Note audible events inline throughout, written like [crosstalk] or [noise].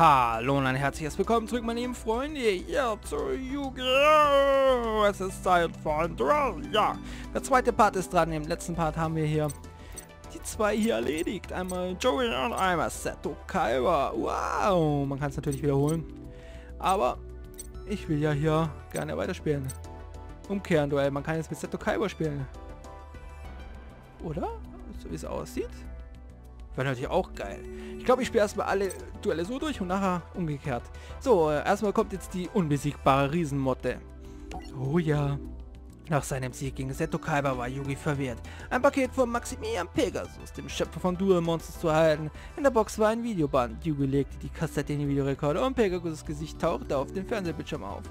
Hallo und ein herzliches Willkommen zurück, meine lieben Freunde, hier zu Yu-Gi-Oh! Es ist Zeit für ein Duell, ja. Der zweite Part ist dran, im letzten Part haben wir hier die zwei hier erledigt. Einmal Joey und einmal Seto Kaiba. Wow, man kann es natürlich wiederholen. Aber ich will ja hier gerne weiterspielen. Umkehren Duell, man kann jetzt mit Seto Kaiba spielen. Oder? So wie es aussieht. Wäre natürlich auch geil. Ich glaube, ich spiele erstmal alle Duelle so durch und nachher umgekehrt. So, äh, erstmal kommt jetzt die unbesiegbare Riesenmotte. Oh ja. Nach seinem Sieg gegen Seto Kaiba war Yugi verwirrt. Ein Paket von Maximilian Pegasus, dem Schöpfer von Duel Monsters, zu erhalten. In der Box war ein Videoband. Yugi legte die Kassette in den Videorekorder und Pegasus Gesicht tauchte auf dem Fernsehbildschirm auf.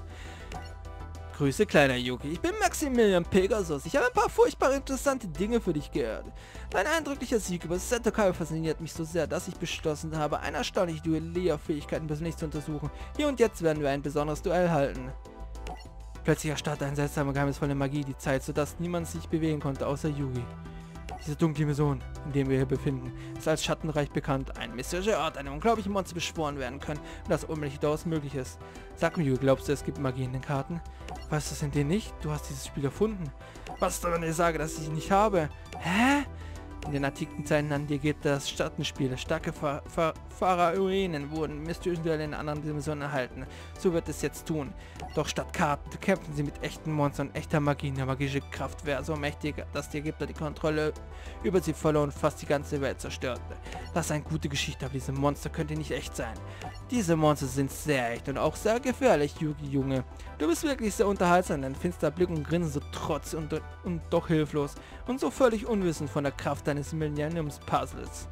Grüße, kleiner Yuki. Ich bin Maximilian Pegasus. Ich habe ein paar furchtbar interessante Dinge für dich gehört. Dein eindrücklicher Sieg über Seto Kaiba fasziniert mich so sehr, dass ich beschlossen habe, eine erstaunliche Duellierfähigkeiten persönlich zu untersuchen. Hier und jetzt werden wir ein besonderes Duell halten. Plötzlich erstarrte eine seltsame, geheimnisvolle Magie die Zeit, sodass niemand sich bewegen konnte, außer Yugi. Diese dunkle Mission, in der wir hier befinden, ist als Schattenreich bekannt. Ein mysteriöser Ort, einem unglaublichen Monster beschworen werden können und das unmöglich daraus möglich ist. Sag mir, glaubst du, es gibt Magie in den Karten? Weißt du es in denen nicht? Du hast dieses Spiel erfunden. Was ist, wenn ich sage, dass ich nicht habe? Hä? In den antiken Zeiten geht das Schattenspiel. Starke Pharaonen wurden mysteriösen Duelle in anderen Dimensionen erhalten. So wird es jetzt tun. Doch statt Karten kämpfen sie mit echten Monstern echter Magie. Die magische Kraft wäre so mächtig, dass die Ägypter die Kontrolle über sie verloren und fast die ganze Welt zerstörten. Das ist eine gute Geschichte, aber diese Monster könnte nicht echt sein. Diese Monster sind sehr echt und auch sehr gefährlich, Yugi Junge. Du bist wirklich sehr unterhaltsam, dein finsterer Blick und Grinsen so trotz und, und doch hilflos und so völlig unwissend von der Kraft deines Millenniums-Puzzles.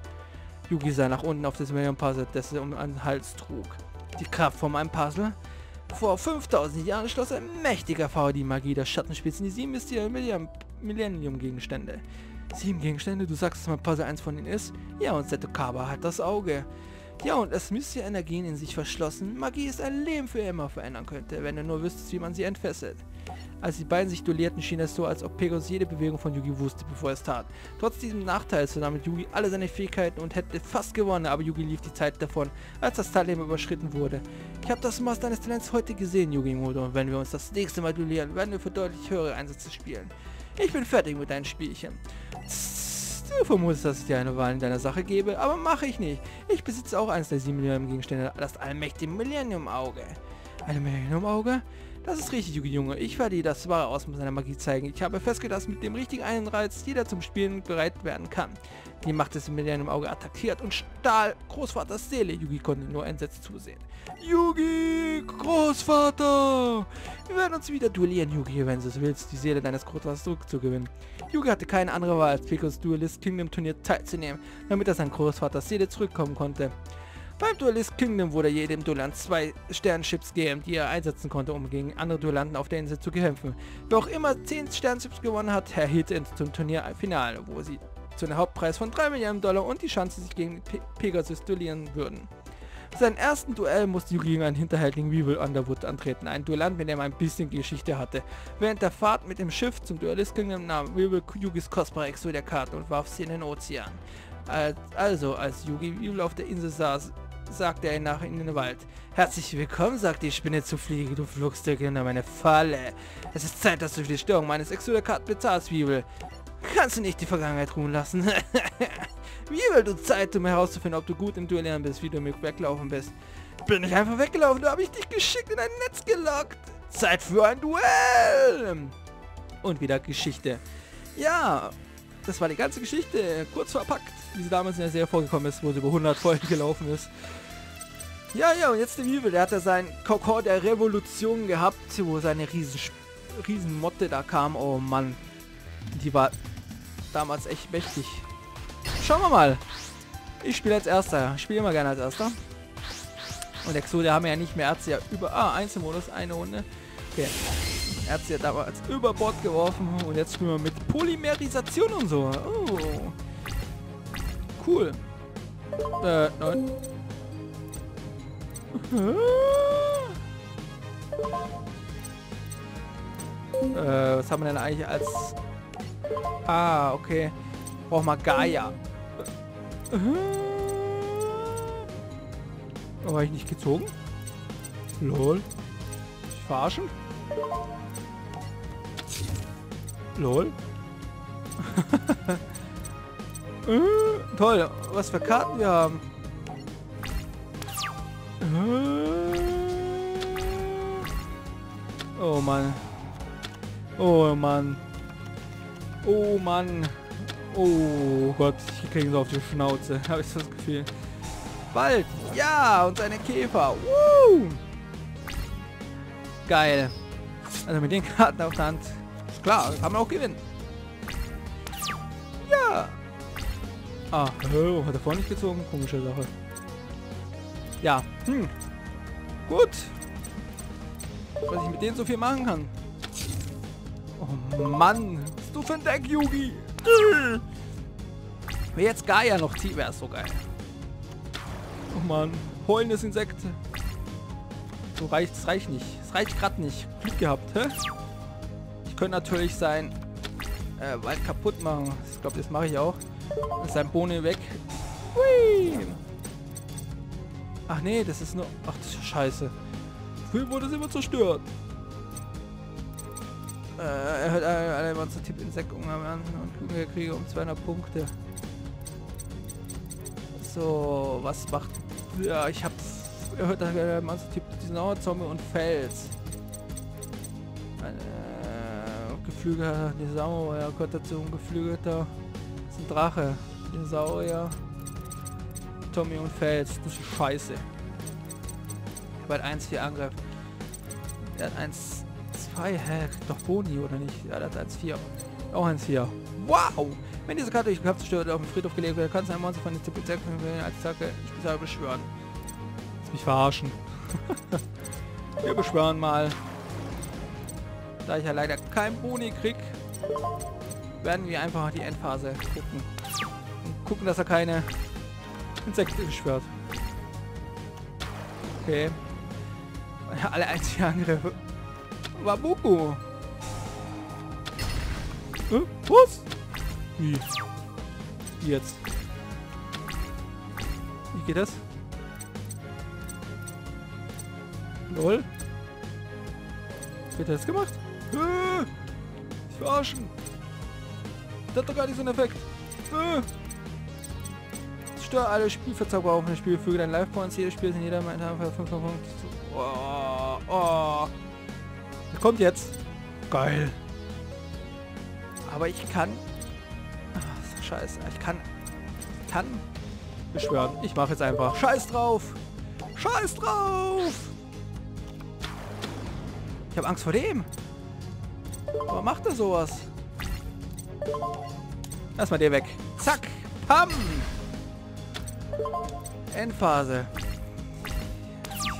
Yugi sah nach unten auf das Millennium-Puzzle, das er um einen Hals trug. Die Kraft von meinem Puzzle? Vor 5000 Jahren schloss ein mächtiger V die Magie des Schattenspiels in die sieben mysteriösen Millennium-Gegenstände. Sieben Gegenstände? Du sagst, dass mein Puzzle eins von ihnen ist? Ja, und Seto Kaba hat das Auge. Ja, und es müsste Energien in sich verschlossen. Magie ist ein Leben für immer verändern könnte, wenn du nur wüsstest, wie man sie entfesselt. Als die beiden sich duellierten, schien es so, als ob Pegasus jede Bewegung von Yugi wusste, bevor es tat. Trotz diesem Nachteil nahm Yugi alle seine Fähigkeiten und hätte fast gewonnen, aber Yugi lief die Zeit davon, als das Teilnehmer überschritten wurde. Ich habe das Maß deines Talents heute gesehen, Yugi Modo, und wenn wir uns das nächste Mal duellieren, werden wir für deutlich höhere Einsätze spielen. Ich bin fertig mit deinen Spielchen. Du vermutest, dass ich dir eine Wahl in deiner Sache gebe, aber mache ich nicht. Ich besitze auch eines der sieben Millionen Gegenstände, das allmächtige Millennium-Auge. Ein Millennium-Auge? Das ist richtig, Junge. Ich werde dir das wahre Ausmaß seiner Magie zeigen. Ich habe festgestellt, dass mit dem richtigen Einreiz jeder zum Spielen bereit werden kann. Die Macht des Millennium Auge attackiert und stahl Großvaters Seele. Yugi konnte nur entsetzt zusehen. Yugi, Großvater! Wir werden uns wieder duellieren, Yugi, wenn du es willst, die Seele deines Großvaters zurückzugewinnen. Yugi hatte keine andere Wahl, als Picos Duelist Kingdom Turnier teilzunehmen, damit er sein Großvaters Seele zurückkommen konnte. Beim Duelist Kingdom wurde jedem Duellant zwei Sternships gegeben, die er einsetzen konnte, um gegen andere Duellanten auf der Insel zu kämpfen. Wer auch immer 10 Sternships gewonnen hat, erhielt zum Turnierfinale, wo sie zu einem Hauptpreis von 3 Millionen Dollar und die Chance, sich gegen Pe Pegasus duellieren würden. Für seinen ersten Duell musste Yugi gegen einen hinterhältigen Weevil Underwood antreten, ein Duellant, mit dem er ein bisschen Geschichte hatte. Während der Fahrt mit dem Schiff zum Duellist Kingdom nahm Weevil Yugis kostbare Exo der Karte und warf sie in den Ozean. Also, als Yugi Weevil auf der Insel saß, sagte er nach in den Wald. Herzlich willkommen, sagte die Spinne zu Fliege. Du flugst dir in meine Falle. Es ist Zeit, dass du für die Störung meines Exoderkat bezahlst, Weevil. Kannst du nicht die Vergangenheit ruhen lassen? [laughs] Wie will du Zeit, um herauszufinden, ob du gut im Duellieren bist, wie du mir weglaufen bist? Bin ich einfach weggelaufen, da habe ich dich geschickt in ein Netz gelockt. Zeit für ein Duell! Und wieder Geschichte. Ja, das war die ganze Geschichte, kurz verpackt, wie sie damals in der Serie vorgekommen ist, wo sie über 100 Folgen gelaufen ist. Ja, ja, und jetzt der Evil, der hat ja seinen Kokor der Revolution gehabt, wo seine riesen, riesen Motte da kam. Oh Mann, die war damals echt mächtig. Schauen wir mal. Ich spiele als Erster. Ich spiele immer gerne als Erster. Und Exodia haben ja nicht mehr. Sie ja über... Ah, Einzelmodus, eine Runde. Okay. Er hat sie ja damals über Bord geworfen. Und jetzt spielen wir mit Polymerisation und so. Oh. Cool. Äh, nein. [laughs] Äh, was haben wir denn eigentlich als... Ah, okay. Brauchen wir Gaia. War ich nicht gezogen? Lol. Verarschen? Lol. [laughs] äh, toll, was für Karten wir haben. Äh, oh Mann. Oh Mann. Oh Mann. Oh Gott, ich kriege so auf die Schnauze. [laughs] Habe ich das Gefühl. Bald. Ja, und seine Käfer. Woo! Geil. Also mit den Karten auf der Hand. Klar, kann man auch gewinnen. Ja. Ah, oh, hat er vorhin nicht gezogen? Komische Sache. Ja, hm. Gut. Was ich mit denen so viel machen kann. Oh Mann. Was du für ein Deck, Yugi? Wenn jetzt Gaia noch zieht, wäre so geil. Oh Mann. Heulendes Insekt. So reicht es reicht nicht. Es reicht gerade nicht. Glück gehabt, hä? Könnte natürlich sein äh, Wald kaputt machen. Ich glaube, das mache ich auch. sein Bohne weg. Hui. Ach nee, das ist nur... Ach, das ist scheiße. Früher wurde es immer zerstört. Äh, er hat alle Monster-Tipp Insekten an und Kriege um 200 Punkte. So, was macht... Ja, ich hab's... Er hört der Monster-Typ Zombie und Fels. Eine geflügelter Dinosaurier gehört dazu ein geflügelter... Das ist ein Drache. Dinosaurier. Tommy und Fels. Das ist scheiße. Er hat 1-4 Angriff. Er hat 1 2, hä? Doch Boni, oder nicht? Ja, das ist 1-4. Auch 1-4. Wow! Wenn diese Karte durch den Kampf zerstört auf den Friedhof gelegt wird, kannst du ein Monster von den Zippelzecken als Zacke speziell beschwören. Mich verarschen. Wir beschwören mal. Da ich ja leider kein Boni krieg, werden wir einfach die Endphase gucken. Und gucken, dass er keine Insekten beschwört. Okay. [laughs] Alle einzigen Angriffe. Wabuku. Äh, was? Wie? Jetzt? Wie geht das? Lol. Er das gemacht? Äh, ich verarschen. Das hat doch gar nicht so einen Effekt. Äh. Störe alle Spielverzauber auf ein Spiel. Füge dein Life Points. Jedes Spiel sind jeder meint 5 Punkte. Oh, oh. Der kommt jetzt. Geil. Aber ich kann... Ach, scheiße. Ich kann... kann beschwören. Ich mache jetzt einfach. Scheiß drauf. Scheiß drauf. Ich habe Angst vor dem. Warum macht er sowas? Lass mal der weg. Zack. Pam. Endphase.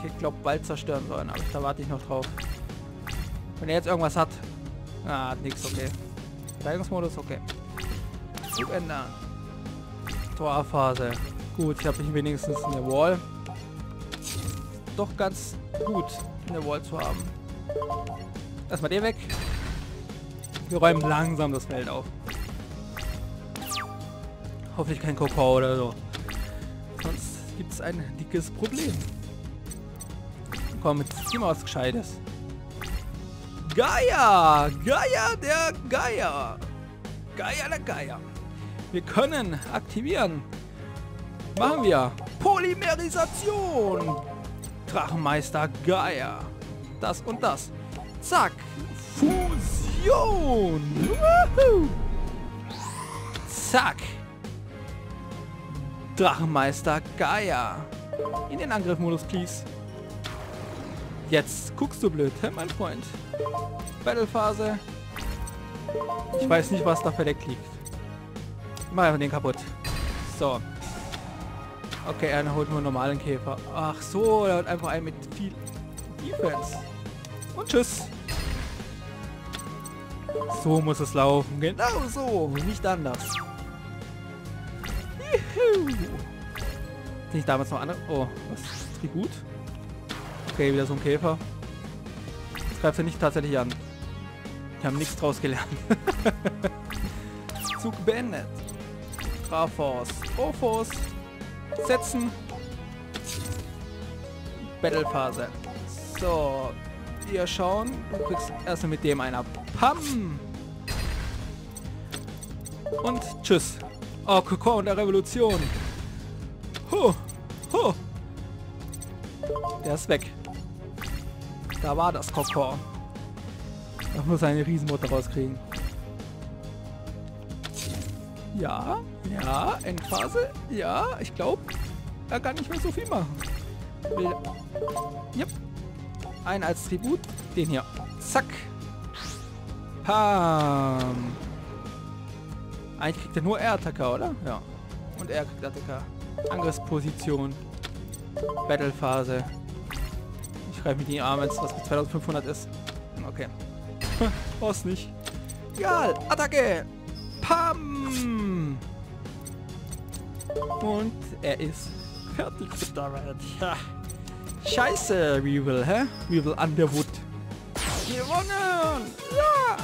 Ich glaube bald zerstören sollen, aber da warte ich noch drauf. Wenn er jetzt irgendwas hat. Ah, nix, okay. Verteidigungsmodus, okay. Zug ändern. Torphase. Gut, ich habe mich wenigstens eine Wall. Doch ganz gut, eine Wall zu haben. Erstmal den weg. Wir räumen langsam das Feld auf. Hoffentlich kein Kokor oder so. Sonst gibt es ein dickes Problem. Komm, jetzt ziehen wir was Gescheites. Gaia! Gaia der Gaia! Gaia der Gaia. Wir können aktivieren. Machen wir. Polymerisation. Drachenmeister Gaia. Das und das. Zack. Fusion. Woohoo. Zack. Drachenmeister Gaia. In den Angriffmodus, please. Jetzt guckst du blöd, mein Freund? Battlephase. Ich weiß nicht, was da verdeckt liegt. Ich mach einfach den kaputt. So. Okay, er holt nur normalen Käfer. Ach so, er hat einfach einen mit viel Defense. Und tschüss. So muss es laufen. Genau so. Nicht anders. Juhu. Bin ich damals noch andere... Oh, was? Tribut? Okay, wieder so ein Käfer. Das greift er nicht tatsächlich an. Wir haben nichts draus gelernt. [laughs] Zug beendet. Trafos. Ophos. Setzen. Battle-Phase. So, wir schauen. Du kriegst erstmal mit dem einer. Pam! Und tschüss. Oh, Kokon der Revolution. Huh. Huh. Der ist weg. Da war das Kokon. Da muss eine Riesenmutter rauskriegen. Ja, ja, Endphase. Ja, ich glaube, er kann nicht mehr so viel machen. Will. Yep. Ein als Tribut. Den hier. Zack. Pam. Eigentlich kriegt er nur R-Attacker, oder? Ja. Und er kriegt Attacker. Angriffsposition. Battlephase. Ich schreibe mit die Arme, was mit 2500 ist. Okay. [laughs] Was nicht. Egal. Attacke. Pam. Und er ist fertig damit. Ja. Scheiße, Weevil, hä? Weevil Underwood. Gewonnen! Ja!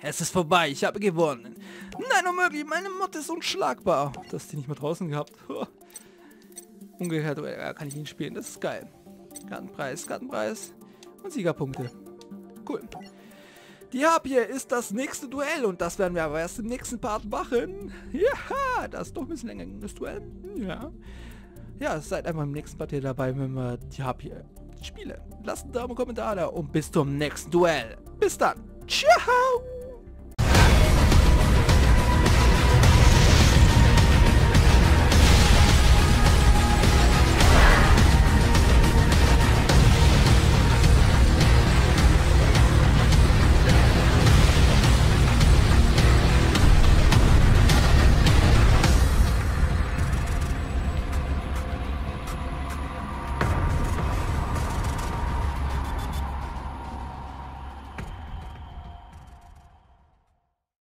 Es ist vorbei, ich habe gewonnen. Nein, unmöglich, meine Mutter ist unschlagbar. Das ist die nicht mehr draußen gehabt. Umgekehrt kann ich ihn spielen, das ist geil. Kartenpreis, Kartenpreis und Siegerpunkte. Cool. Die Harpie ist das nächste Duell und das werden wir aber erst im nächsten Part machen. Ja, das ist doch ein bisschen länger das Duell. Ja. Ja, seid einfach im nächsten Part hier dabei, wenn wir die Harpie spielen. Lasst einen Daumen, Kommentar da und bis zum nächsten Duell. Bis dann. Ciao.